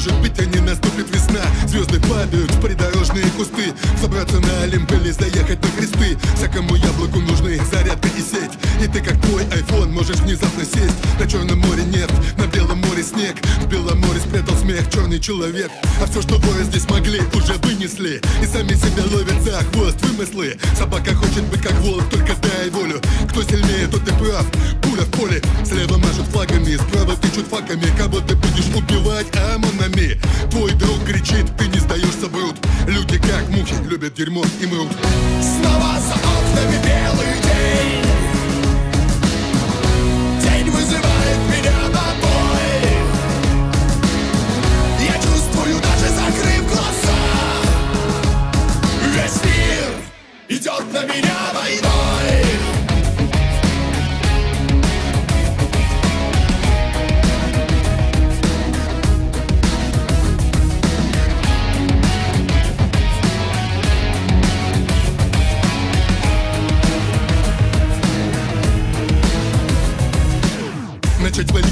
Может быть, и не наступит весна. Звезды падают в придорожные кусты. Собраться на Олимп или заехать на кресты Всякому яблоку нужны зарядка и сеть. И ты, как твой айфон, можешь внезапно сесть. На Черном смех черный человек. А все, что двое здесь могли, уже вынесли. И сами себя ловят за хвост вымыслы. Собака хочет быть как волк, только дай волю. Кто сильнее, тот и прав. Пуля в поле, слева машут флагами. Справа тычут факами, кого ты будешь убивать ОМОНами? Твой друг кричит, ты не сдаешься, брут. Люди как мухи, любят дерьмо и мрут. Снова за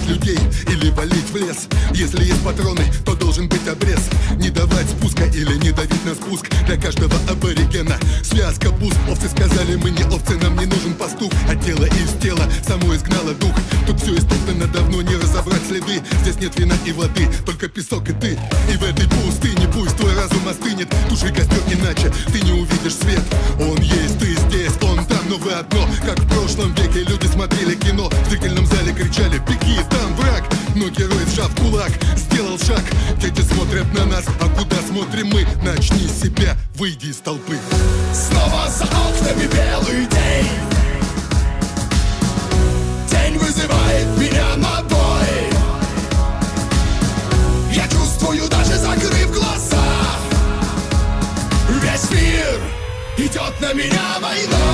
людей или валить в лес. Если есть патроны, то должен быть обрез. Не давать спуска или не давить на спуск. Для каждого аборигена Связка пуст, овцы сказали мы не овцы Нам не нужен пастух, а тело из тела Само изгнало дух. Тут все истоптано давно, не разобрать следы. Здесь нет вина и воды, только песок и ты. И в этой пустыне пусть твой разум остынет. Туши костер иначе, ты не увидишь свет. Он есть, ты здесь, он там, но вы одно. Как в прошлом веке люди смотрели сжав кулак, сделал шаг. Дети смотрят на нас, а куда смотрим мы? Начни с себя, выйди из толпы. Снова за окнами белый день. День вызывает меня на бой. Я чувствую, даже закрыв глаза. Весь мир идет на меня война